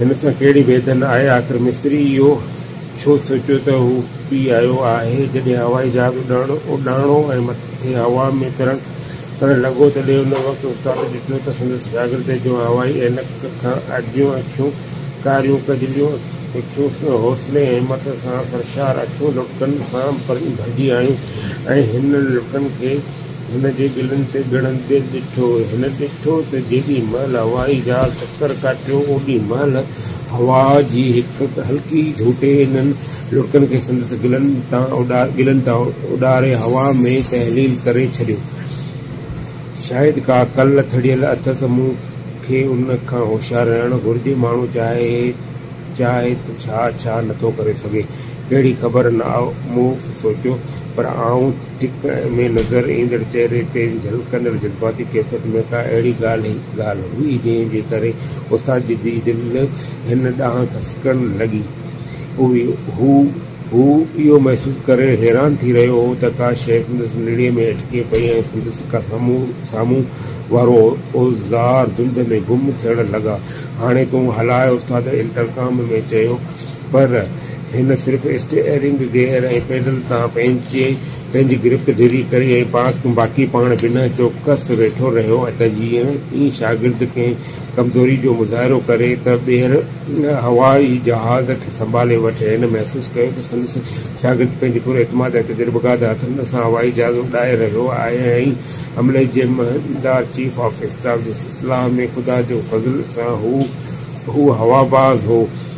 ان سے کہڑی وے دن ہے آخر مستری او سوچو تو وہ پی آیا ہے جدید ہائی جہاز اڈا اور می ہر تک لگ تھی انتا دوں جاگر جو ہائی ایلک کا آج کاروں سے ہوسلے ہیں مت فرشار لٹکنجی آئیے لٹکن کے ان کے گلن سے گنڑ ڈو ڈٹھو تو جی مہل ہائی جہ تک کاٹو ادی مہل ہاج کی ایک ہلکی جھوٹے ان لڑکن کے سند گل اڈا گلن تا اڈارے ہا میں تحلیل کرڈی شاید کا کل تھڑ ہتھ سموہ کے ان کا ہوشیار رہن گرج مو چاہے چائے تو نتو کرے سی اے خبر نہ موت سوچو پر آؤں چک میں نظر عد چہرے کے جلکند جذباتی قیفیت میں کا اڑی ہوئی جن کے استاد کی دل ڈاں کسکن لگی یہ محسوس کر رہی ہو سندس نڑی میں اٹکے پے سندس ساموں والوں اوزار دے گم تھن لگا ہاں تو ہلائے استاد انتقام میں چار ان سرف اسٹیئرنگ گیئر پیدل تاج پینی گرفت ڈیری کری باقی پڑ بنا چوکس ویٹھو رہے تاگرد کے کمزوری جو مظاہرہ کرے تو بیر ہائی جہاز سنبھالے وٹ ان محسوس کر سند شاگرد پیپر اعتماد کے دربگاد ہتن سے ہائی جہاز اڈائے رہے ہیں حملے کے مہندار چیف آف اسٹاف کی اسلام میں خدا کے فضل سے بازازاز ہو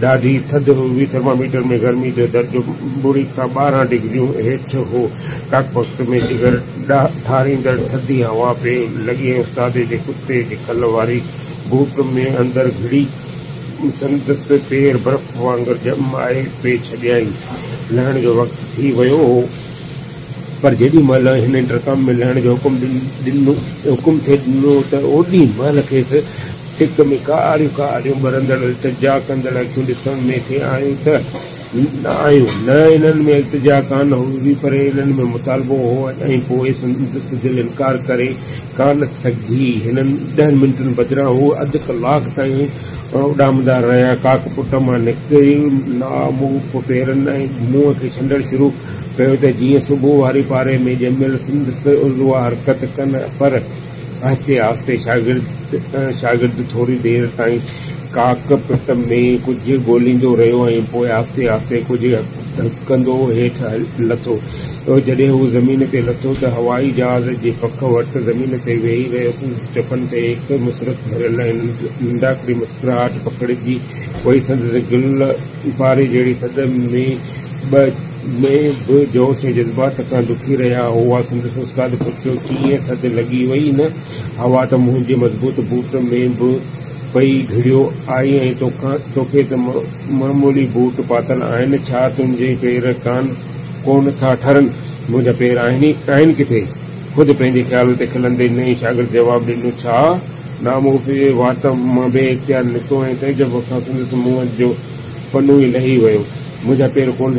ڏاڍي ٿڌ هئي ٿرماميٽر ۾ گرمي جو درجو ٻڙي کان ٻارهن ڊگريون هيٺ هو. ڪاڪ وقت ۾ جگر ٺاريندڙ ٿڌي هوا پئي لڳي ۽ استاد جي ڪتي واري بوٽ ۾ اندر گهڙي سندس پير برف وانگر ڄمائي پئي ڇڏيئين. لهڻ جو وقت ٿي ويو. هو پر جيڏي مهل هن انٽرڪام ۾ لهڻ جو حڪم ڏنو حڪم ٿئي ڏنو ته اوڏي مهل کيس ٽڪ ۾ ڪاريون ڪاريون ٻرندڙ التجا ڪندڙ اکيون ڏسڻ ۾ ٿئي آهيون ته نه آهيون نه انهن ۾ التجا ڪانه هئي پر انهن ۾ مطالبو هو ۽ پوءِ سندس دل انڪار ڪري ڪانه سگهي هنن ڏهن منٽن بدران هو اڌ ڪلاڪ تائين اڏامندا رهيا ڪاڪ پٽ مان نڪري پيرن ۽ منهن کي ڇنڊڻ شروع ڪيو ته جيئن صبح واري پاري ۾ ڄميل سندس عضوا حرڪت ڪن پر شاگر شاگرد تھوڑی دیر تک کاک پٹ میں کچھ گول آستے آسے کچھ دکند ہیٹ لو جدیں وہ زمین سے لو تو ہائی جہاز کی پکھ و زمین و ایک مسرت بھر نڈا کری مسکراہٹ پکڑی گل ابارے جڑی سد میں ب میں بھی جوش جذبات کا دھی رہا ہوا تو مجھے مضبوط بوٹ میں بھی پئیولی بوٹ پاتل آئیں پیڑ کون تھا ٹرن مجھا پیر ہی کتنے خد پینے خیال دیکھے نہیں شاگرد جواب ڈنوفی وات ماں اختیار نکتیں پن لہ و پیر کون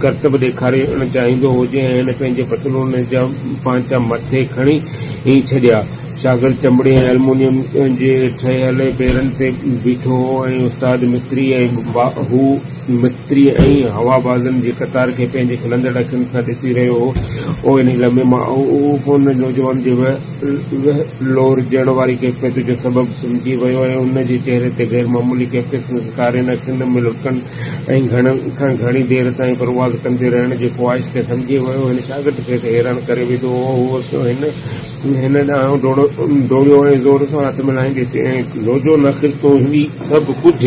کرتب دے کھار چاہیے ہو جن کے پتلون جا پانچ مت کھڑی چڈیا شاگرد چمڑے ایلمی ٹھیک ہے پیرن سے بیٹھو ہوتا مستری مستری ہَ بازنلند رہو نوجوان جڑ والی سبب سمجھی وی چہرے غیر معمولی کھیفیت دیر تھی پرواز کر خواہشی ویسے حیران کرواؤں زور سے ہاتھ میں لوجو نیب کچھ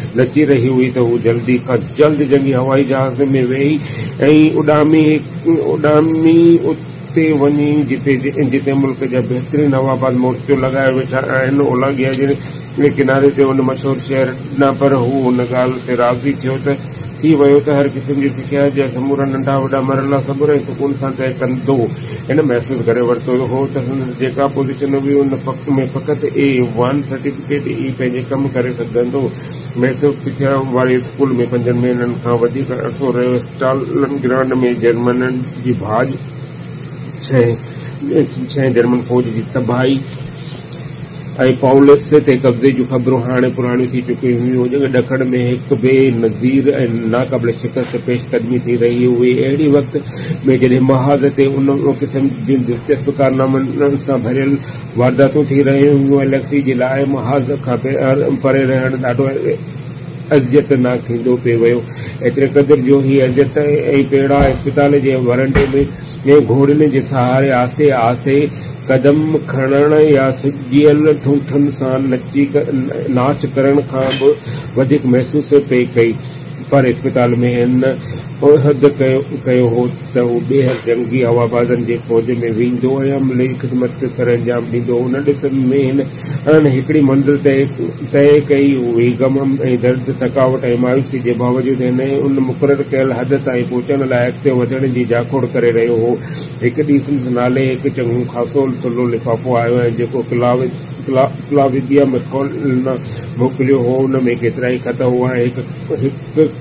نچي رهي هئي ته هو جلدي کان جلد جنگي هوائي جهاز ۾ ويهي ۽ اڏامي اڏامي اتي وڃي جتي جتي ملڪ جا بهترين هواباز مورچو لڳائي ويٺا آهن اولهه جي ڪناري تي ان مشهور شهر نه پر هو هن ڳالهه تي راضي ٿيو ته سمرا نڈا وا سبر محسوس کرے اسکول میں جرمن کی بہجن فوج کی تباہی ۽ پالس تي قبضي جون خبرون هاڻي پراڻيون ٿي چڪيون هيون ڏکڻ ۾ هڪ بي نذير ۽ ناقابل شڪست پيشڪدمي ٿي رهي هئي. اهڙي وقت ۾ جڏهن محاذ تي ان قسم جون سان ڀريل وارداتون ٿي رهيون هيون محاذ کان پري رهڻ ڏاڍو ازيتناڪ ٿيندو پيو ويو. ايتري قدر جو هي اذيت ۽ پيڙا اسپتال جي ورنڊي ۾ گهوڙن جي سهاري آستي آستي قدم کھڑ یا سگل ٹوٹن سات نچی ناچ کرنے کا بھی محسوس پہ کئی پر اسپتال ۾ هن حد ڪيو هو ته هو ٻيهر جنگي هوابازن جي فوج ۾ ويندو ۽ املي خدمت سر انجام ڏيندو. هن ڏس ۾ هن هڪڙي منزل طئي ڪئي هئي گم ۽ درد ٿڪاوٽ ۽ مايوسي جي باوجود هن ان مقرر ڪيل حد تائين پهچڻ لاءِ اڳتي وڌڻ جي جاکوڙ ڪري رهيو هو. هڪ ڏينهن سنس نالي هڪ چڱو خاصو ٿلهو لفافو آيو ۽ جيڪو موڪليو هو هن ۾ ڪيترا ئي خط هئا هڪ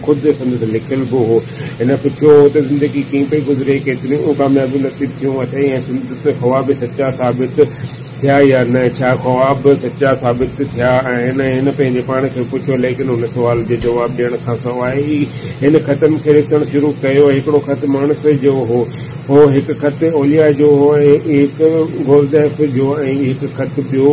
خود سندس لکيل به هو هن پڇيو هو ته زندگي ڪيئن پئي گذري ڪيتريون ڪاميابيون نصيب ٿيون اٿئي ۽ سندس خواب سچا ثابت ٿيا يا نه ڇا خواب سچا ثابت ٿيا آهن هن پنهنجي پاڻ کي پڇيو ليڪن هن سوال جو جواب ڏيڻ کان سواءِ هن خطن کي ڏسڻ شروع ڪيو هڪڙو خط ماڻهو جو هو هو هڪ خط اوليا جو هو ۽ هڪ گولديف جو ۽ هڪ خط ٻيو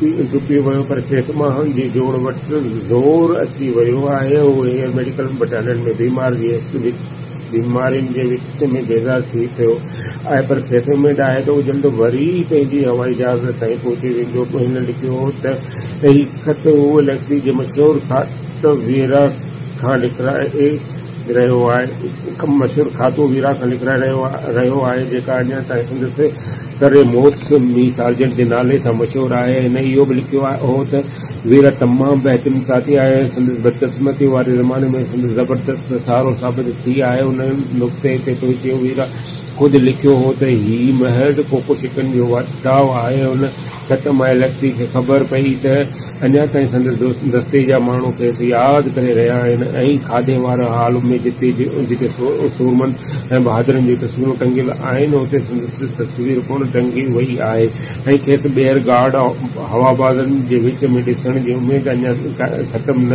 ڈپی ویسے کیس ماہ جوڑ وور اچی وی ہے وہ ہیر میڈیکل بٹال بیماری میں بےزار تھی پہ کیسے میں ہے تو جلد وری پینی ہائی جہاز تھی پہنچی ویڈیو لکھو خط وہ الیکسی کے مشہور خات ویرا رہو مشہور خاتو ویرا کا روا اج سند کرالے سے مشہور ہے ان یہ بھی لکھو ویرا تمام بہترین ساتھی ہے سندس بدقسمتی والے زمانے میں زبردست سہارا سابت ہوئی ہے نقطے ویرا خود لکھ تحر کوکوشکن کو بتاؤ ہے خبر پئی دستے موس یاد کر رہا کھادے والا حال جورمن بہادر جی, جی تصویر ٹنگل آئین سندس تصویر پڑھ ٹنگی ہوئی ہے کھیت بیر گارڈ ہَباز کے ویچ میں ڈسن کی جی امید ختم نہ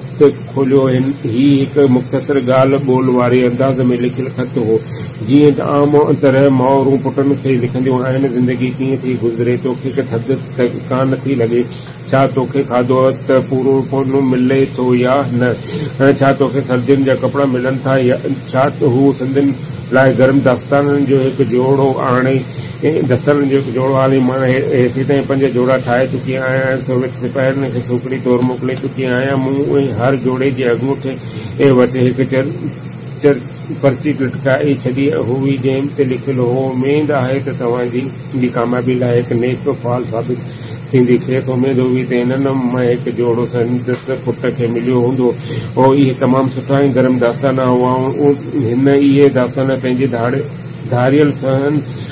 کوليو هي هڪ مختصر ڳالهه ٻول واري انداز ۾ هو جيئن ته عام طرح مائرون پٽن کي لکنديون آهن زندگي ڪيئن ٿي گذري توکي ٿڌ ته ڪانه ٿي لڳي ڇا توکي کاڌو ته پورو ڪونه ملي ٿو يا نه ڇا توکي سردين جا ڪپڙا ملن ٿا يا ڇا هو سنڌين لاءِ گرم داستانن جو هڪ جوڙو آڻي دست پورا چکی آیا سپاہی طور موکلے چکی آیا ہر جوڑے پرچی ٹکائی چڑی ہوئی جن لکھ امید ہے تو تعلیم کا ایک نیچ فال سابت تھی خد ہوئی جوڑوں پہ ملو ہوں یہ تمام سٹا گرم داستانہ ہوا یہ داستانہ سہن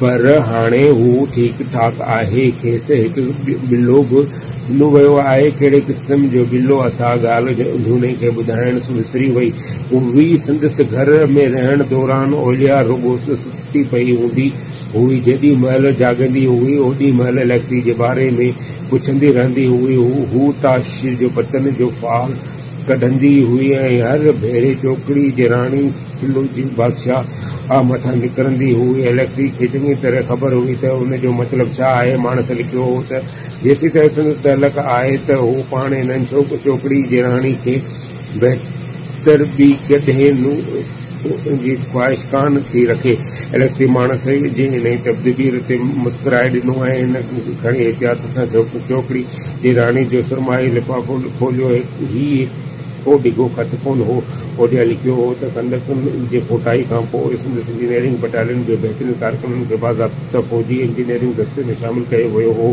پر ہاں وہ ٹھیک ٹھاک ہے خیس ایک بلو بھی ڈنو وڑے قسم جو بلو سا بدھائیں گئی میں رہنے دوران اولی روگوس پہ ہوں ہوئی جدی محل جاگندی ہوئی ادیم محل کے بارے میں پوچھنی رہندی تاشر کے پتن کو فال کڈی ہوئی ہر بھیر چوکری رانی بادشاہ مت نکردی ہوئی ایلیکسی چنگی تر خبر ہوئی تھی ان کا مطلب شاہ مانس لکھا جیسے پان ان چوکڑی جی رانی خواہش کون تھی رکھے تبدیلی مسکرائے ڈنو ہے چوکڑی رانی ඩිගෝ කතකොන් හෝ اوڈیا ہو تو کنڈکٹر یہ کوٹائی کامپو اس انجینئرنگ بٹالین جو بہترین کارکنوں کے بعد ضابطہ فوجی انجینئرنگ دستے میں شامل کئے ہوئے ہو۔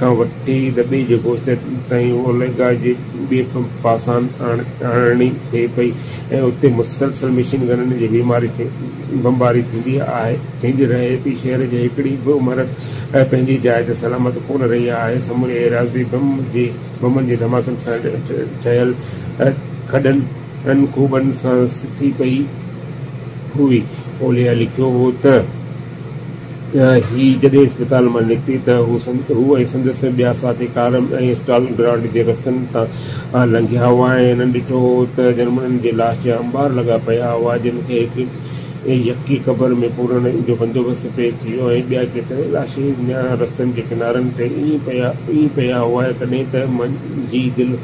ویٹ دبئی کے گوشت تین اولیگا باسان آنی تھے پیسے مسلسل مشین گن بیماری رہے پی شہر کی ایکڑی بھی عمر جائ سلامت کون ری ہے سمورے ایرازی بم بمن کے دھماکے چل رہے کڈن خوبصورت پہ ہوئی اولیا لکھو ت جدید اسپتال میں نکتی تند وہ سندس بیا ساتھی کارم اسٹال گراڈ کے رست تنگیا ہوا ہے ان ڈو تو جنم کی لاش جا امبار لگا پیا ہوا جن کے ایک یقینی قبر میں پورنوں بندوبست پے تاشی رست کنارے پیاں پیا ہوا کدیں ت من جی دل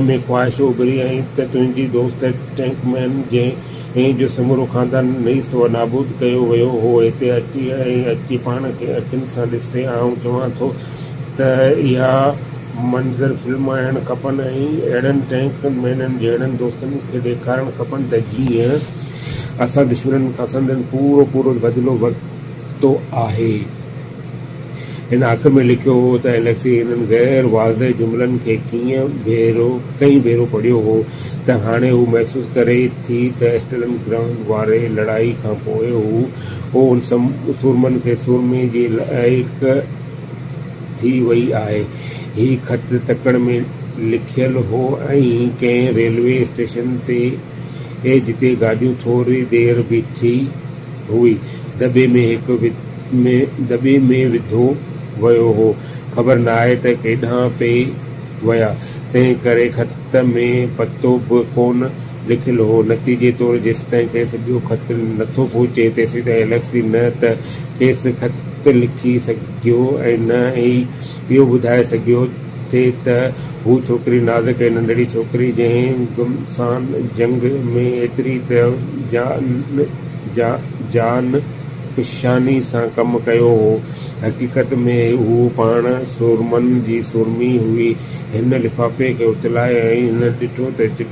میں خواہشوں ابری ہیں تنی دوست ٹینک مین ج یا جو سمور خاندان نئی تو نابود کیا ہوتے اچھی اچھی پانے کے اخین سے دسے آؤں چاہیے منظر فلم آپ اڑک مہینوں جہن دوست ڈکھار کپن تھی دشونی پسند پورا پورا بدلو وی ان اکھ میں ل لکھ تو ایلیکس غیر واضح جملن پڑھ ہو۔ تو ہاں وہ محسوس کرے تھی تم گراؤنڈ والے لڑائی کا سورمنگ سورمے جی وئی ہے یہ خط تک میں لکھل ہولوے اسٹیشن جتنے گاڈی تھوڑی دیر بھی تھی ہوئی۔ دبے میں ایک دبے میں ودو گ خبر نہ کی ویا تک خط میں پتہ بھی کون لکھ نتیجے تور جس تھی کیس او خط نتھو پہنچے تلیکس نیس خط لکھ او بائے تھے توکری نازک ہے ننڈڑی چوکری جن گم سان جنگ میں ایتری جان پشانی سے کم کیا حقیقت میں وہ پان سورمن کی سورمی ہوئی ان لفافے کے اتلائے اور ان دیں چ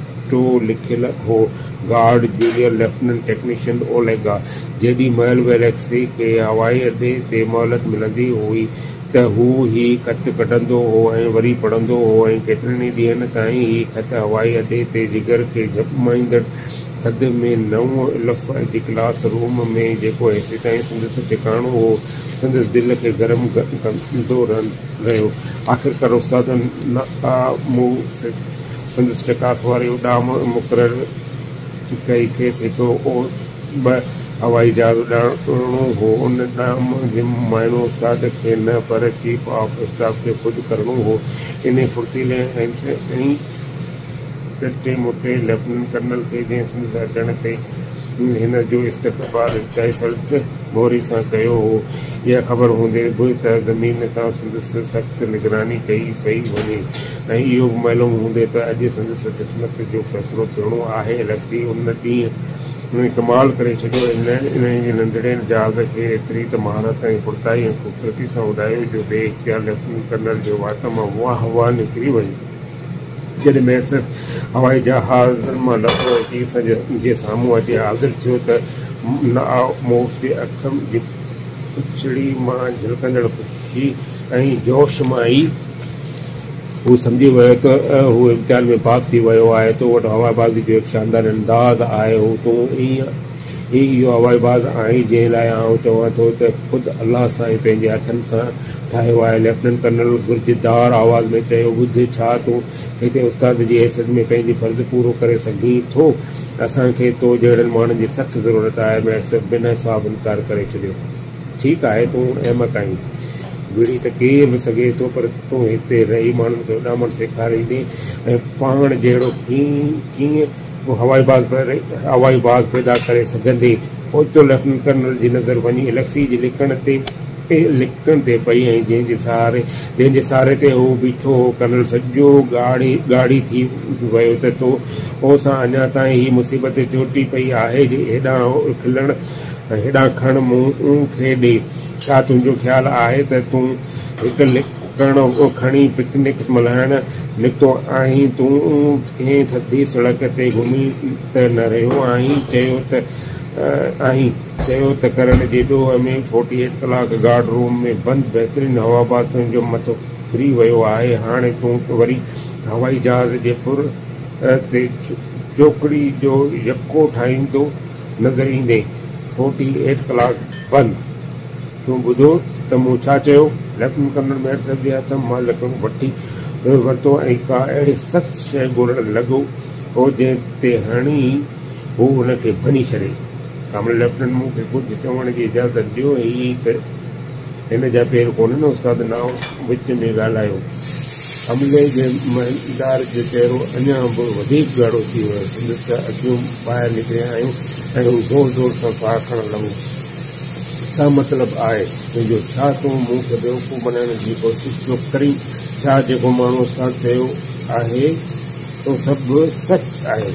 لکھ ہو گارڈ جونیئر لینٹ ٹیکنشین اولیگا جی محل گلیکس کے ہائی اڈے سے مہلت ملتی ہوئی تو خط کڈ ہوائی یہ خط ہائی اڈے کے جِگر کے جمائندڑ تھد میں نو لفی کلاس روم میں سی تھی سندس ٹھکانو سندس دل کے گرم رہے آخرکار استاد چکاس والے اڈام مقرر کیسے تو بہائی جہاز ڈانو ہو ان ڈام کے مائنڈوں استاد کے نہ چیف آف اسٹاف کے خود کرتیلے ٽٽي موٽي ليفٽنينٽ ڪرنل کي سنڌ اچڻ تي هن جو استقبال تهسلت موري سان ڪيو هو اها خبر هوندي به ته زمين تان سندس سخت نگراني ڪئي پئي وڃي ۽ اهو معلوم هوندي ته اڄ سندس قسمت جو فيصلو ٿيڻو آهي لڪسي ان ڏينهن ڪمال ڪري ڇڏيو ان ننڍڙي جهاز کي ايتري ته مهارت ۽ فرتائي ۽ خوبصورتي سان اڏايو جو بي اختيار ليفٽنينٽ ڪرنل جو وات مان واهه واهه نڪري وئي جیسے ہوائی جہاز سامنے حاصل تھو تو جھلکند جی جوش میں ہی وہ سمجھی گمتحان میں باسٹو تو وائی باز شاندار انداز آئے تو یہ ہائی باز آئی جن آؤں چاہیں خود اللہ سے ہاتھ سے لفٹنینٹ کرنر گرجار آواز میں چھ بد یہ استاد جی، کی حیثیت میں جی فرض پورا کرے تو اصان کے تو جڑے مان کی جی سخت ضرورت ہے بن حساب انکار کریک ہے تو احمد آئی ویڑی تو کھیر بھی سگے تو پر تو ری مانگام سکھاری پان جڑوں کی ہائی بہاز ہائی بہاز پیدا کری او تو لنٹ کرنل ون الفصیج لکھن لکڻ تي پئي ۽ جنهن جي سهاري جنهن جي سهاري تي هو بيٺو هو ڪرنل سڄو ڳاڙهي ڳاڙهي ٿي ويو ته تو اوسان اڃا تائين هيءَ مصيبت چوٽي پئي آهي جي هيڏان کلڻ هيڏان کڻ مون کي ڏي ڇا تنهنجو خيال آهي ته تون هڪ لڪڻ کڻي پڪنڪ ملهائڻ نڪتو آهين تون ڪنهن ٿڌي سڙڪ تي گهمي ته نه رهيو آهين چيو ته آئی چ کرنہ میں forty eight clock guard room میں بند بہترین ہَوجی مت فری وی ہاں تو وی ہائی جہاز کے پور چوکڑی جو یک ٹھائی نظر اید فورٹی ایٹ کلاک بند۔ تو بدھو تو لفٹ کرنر مہر صاحب وتو کا سخت شے گھنٹ لگو۔ ہو جن ہڑی وہ ان کے بنی چڑ ليفٽنينٽ مون کي ڪجهه چوڻ جي اجازت ڏيو ئي ته هن جا پير ڪونهي نه استاد نائو وچ ۾ ڳالهايو املي جي مهيندار جو چهرو اڃا به وڌيڪ ڳاڙهو ٿي ويو سندس اکيون ٻاهر نڪريا آهيون ۽ هو زور زور سان ساهه کڻڻ لڳو ڇا مطلب آهي تنهنجو ڇا تون مون کي بيوقوف بنائڻ جي ڪوشش پيو ڪري ڇا جيڪو ماڻهو سان ڪيو آهي تو سڀ سچ آهي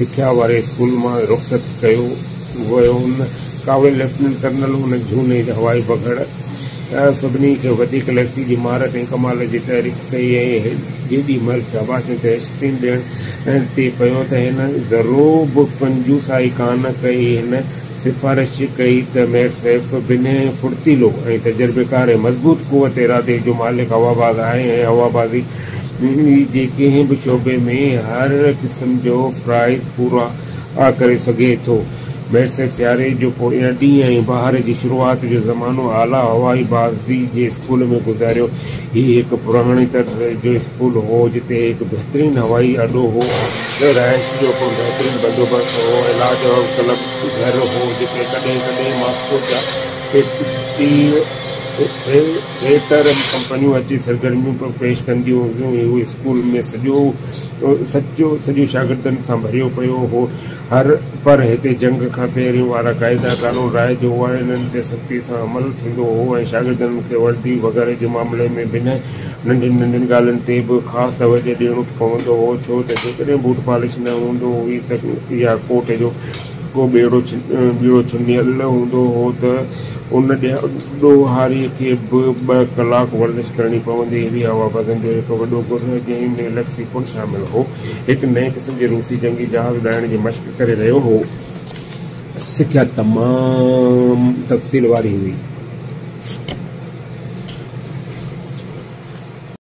سکھ والے اسکول میں رخصت کیا ویون قابل کر جھون ہائی پگڑ سی ویک لہار کمال کی تعریف کری ہے جی ملا تشکیل دے پی ضرور بھی کنجوسائی کان کئی ان سفارش کی فرتیلو تجربے کار مضبوط قوت ارادے جو مالک ہَباز ہے ہباب شعبے میں ہر قسم جو فرائز پورا کر سکے تو میسر سیارے جو بہار کی شروعات زمانہ آلا ہائی بازی اسکول میں گزاروں یہ ایک پورانی تک اسکول ہو جاتے ایک بہترین ہائی اڈو ہو رہائش بندوبست ہو بہتر کمپنیاں اچھی سرگرمیوں پہ پیش کرے اسکول میں سر سچوں سی شاگردن سے بھرے پی ہو ہر پر جنگ کا پہا قائدہ کاروں رائے جو ہے ان سختی سے عمل کیونکہ ہواگی وغیرہ کے معاملے میں بنا ننڈی نن گال بھی خاص توجہ دوں چو تو جی بوٹ پالش نہ ہوں ہوئی کورٹ جو کوئی بےڑو چھن بےڑو چن ہوں ہو ان دیا دوہاری کلاک ورزش کرنی پوری ابھی آواز گر ہو جن میں لکسی گن شامل ہو ایک نئے قسم کے روسی جنگی جہاز لگائیں مشق کر رہے ہو سکھ تمام تفصیلواری ہوئی؟